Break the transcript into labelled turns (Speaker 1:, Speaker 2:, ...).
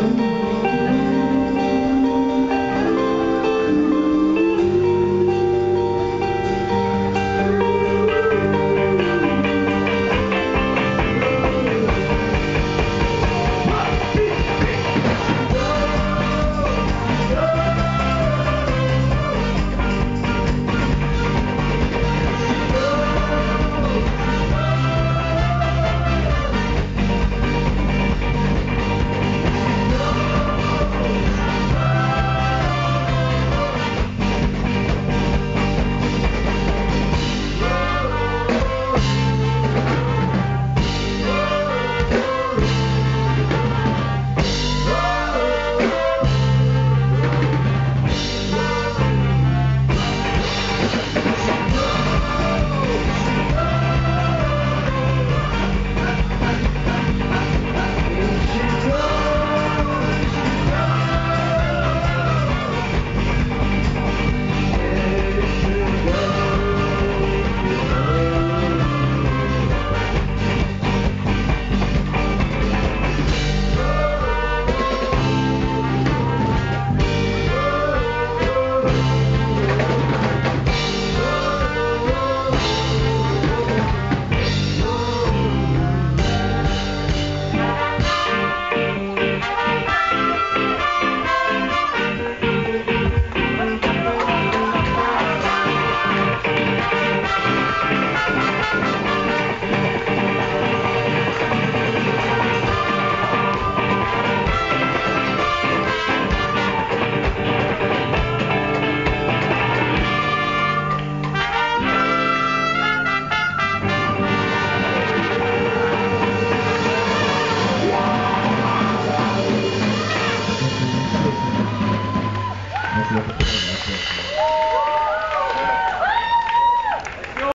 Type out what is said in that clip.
Speaker 1: Amen. Mm-hmm.